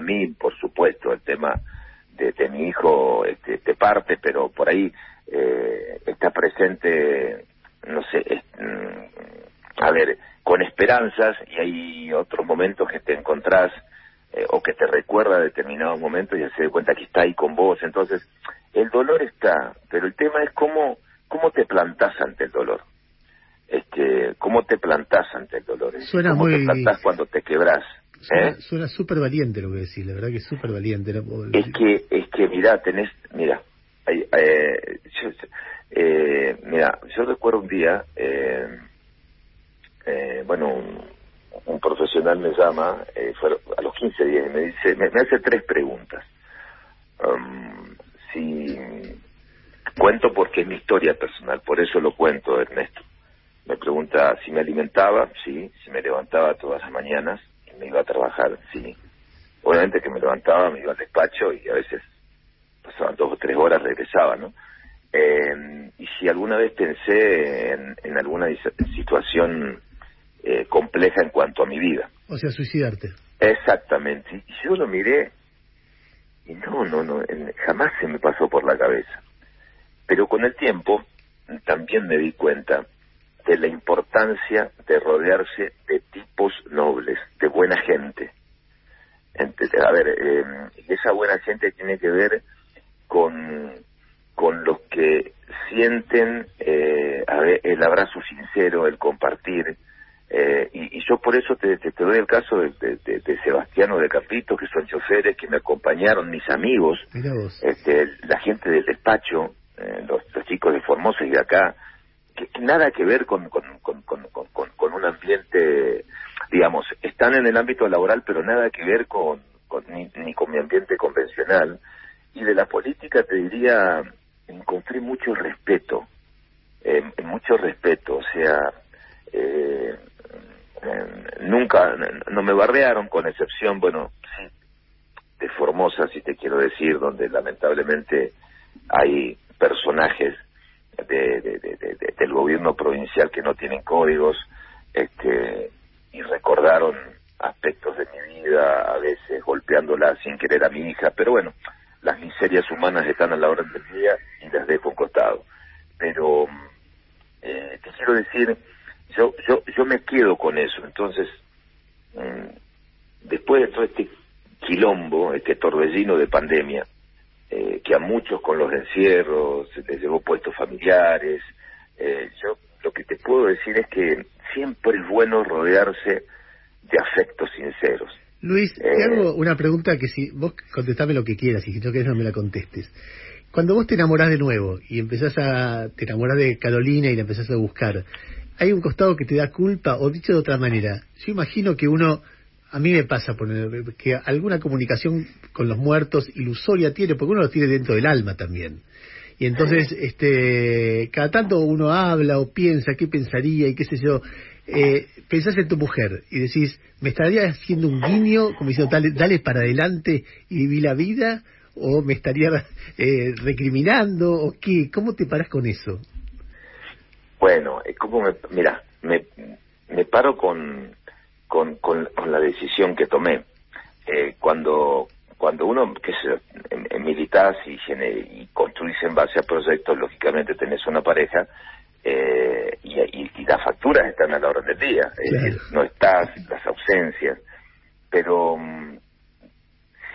a mí, por supuesto, el tema de, de mi hijo este, te parte, pero por ahí eh, está presente, no sé, es, mm, a ver, con esperanzas y hay otros momentos que te encontrás eh, o que te recuerda determinados momentos y se da cuenta que está ahí con vos. Entonces, el dolor está, pero el tema es cómo, cómo te plantás ante el dolor. Este, cómo te plantás ante el dolor. Suena cómo muy... te plantás cuando te quebrás. ¿Eh? Suena súper valiente lo que decís, la verdad que es súper valiente. ¿no? Es que, es que, mira, tenés, mira, hay, eh, yo, eh, mira, yo recuerdo un día, eh, eh, bueno, un, un profesional me llama, eh, fue a los 15 días, y me dice, me, me hace tres preguntas. Um, si cuento porque es mi historia personal, por eso lo cuento, Ernesto. Me pregunta si me alimentaba, sí, si me levantaba todas las mañanas me iba a trabajar, sí. Obviamente que me levantaba, me iba al despacho y a veces pasaban dos o tres horas, regresaba, ¿no? Eh, y si alguna vez pensé en, en alguna situación eh, compleja en cuanto a mi vida. O sea, suicidarte. Exactamente. Y yo lo miré y no, no, no, jamás se me pasó por la cabeza. Pero con el tiempo también me di cuenta de la importancia de rodearse de tipos nobles, buena gente. Entonces, a ver, eh, esa buena gente tiene que ver con, con los que sienten eh, a ver, el abrazo sincero, el compartir. Eh, y, y, yo por eso te, te, te doy el caso de, de, de, Sebastiano de Capito, que son choferes que me acompañaron, mis amigos, este, la gente del despacho, eh, los, los, chicos de Formosa y de acá, que, que nada que ver con, con, con, con, con un ambiente, digamos, están en el ámbito laboral, pero nada que ver con, ni, ni con mi ambiente convencional. Y de la política te diría, encontré mucho respeto, eh, mucho respeto, o sea, eh, eh, nunca, no me barrearon con excepción, bueno, de Formosa, si te quiero decir, donde lamentablemente hay personajes de, de, del gobierno provincial que no tienen códigos, este, y recordaron aspectos de mi vida, a veces golpeándola sin querer a mi hija, pero bueno, las miserias humanas están a la hora del día y las dejo a un costado. Pero eh, te quiero decir, yo, yo, yo me quedo con eso. Entonces, mm, después de todo este quilombo, este torbellino de pandemia, eh, que a muchos con los encierros les llevó puestos familiares, eh, yo lo que te puedo decir es que siempre es bueno rodearse de afectos sinceros. Luis, te eh, hago una pregunta que si vos contestame lo que quieras y si no querés no me la contestes. Cuando vos te enamorás de nuevo y empezás a te enamorás de Carolina y la empezás a buscar, hay un costado que te da culpa o dicho de otra manera. Yo imagino que uno a mí me pasa poner que alguna comunicación con los muertos ilusoria tiene porque uno lo tiene dentro del alma también. Y entonces, este, cada tanto uno habla o piensa qué pensaría y qué sé yo eh, pensás en tu mujer y decís, ¿me estaría haciendo un guiño, como diciendo, dale, dale para adelante y viví la vida? ¿O me estaría eh, recriminando? ¿O qué? ¿Cómo te paras con eso? Bueno, como me, mira, me, me paro con, con, con, con, la decisión que tomé. Eh, cuando cuando uno que se, en, en militas y, y construís en base a proyectos, lógicamente tenés una pareja eh, y, y, y, las facturas están a la hora del día, es decir, no estás, las ausencias, pero um,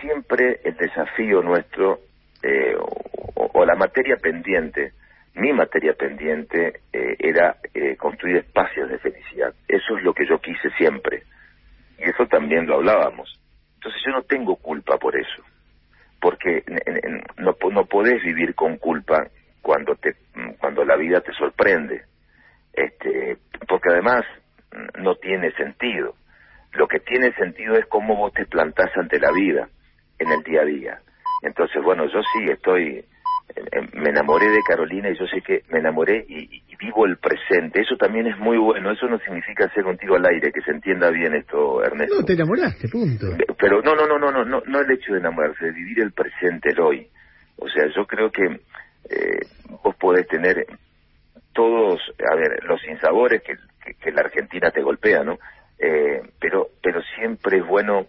siempre el desafío nuestro eh, o, o, la materia pendiente, mi materia pendiente eh, era eh, construir espacios de felicidad. Eso es lo que yo quise siempre. Y eso también lo hablábamos. Entonces yo no tengo culpa por eso. Porque no, no podés vivir con culpa cuando te cuando la vida te sorprende este porque además no tiene sentido lo que tiene sentido es cómo vos te plantás ante la vida en el día a día entonces bueno yo sí estoy me enamoré de Carolina y yo sé que me enamoré y, vivo el presente. Eso también es muy bueno. Eso no significa ser contigo al aire, que se entienda bien esto, Ernesto. No, te enamoraste, punto. Pero no, no, no, no, no, no, no el hecho de enamorarse, de vivir el presente, el hoy. O sea, yo creo que eh, vos podés tener todos, a ver, los sinsabores que, que, que la Argentina te golpea, ¿no? Eh, pero, pero siempre es bueno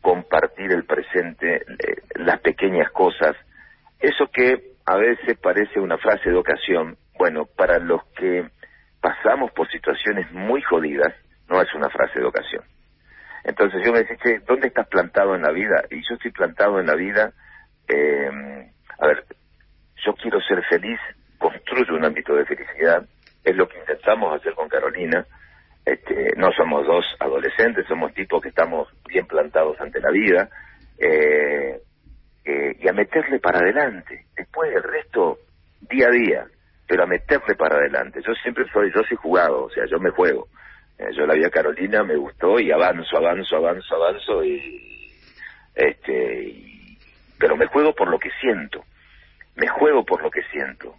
compartir el presente, eh, las pequeñas cosas, eso que a veces parece una frase de ocasión, bueno, para los que pasamos por situaciones muy jodidas, no es una frase de ocasión. Entonces yo me decía, ¿dónde estás plantado en la vida? Y yo estoy plantado en la vida, eh, a ver, yo quiero ser feliz, construyo un ámbito de felicidad, es lo que intentamos hacer con Carolina, este, no somos dos adolescentes, somos tipos que estamos bien plantados ante la vida, eh, eh, y a meterle para adelante. Después el resto, día a día, pero a meterle para adelante. Yo siempre soy, yo soy jugado, o sea, yo me juego. Eh, yo la vi a Carolina, me gustó y avanzo, avanzo, avanzo, avanzo y, este, pero me juego por lo que siento. Me juego por lo que siento.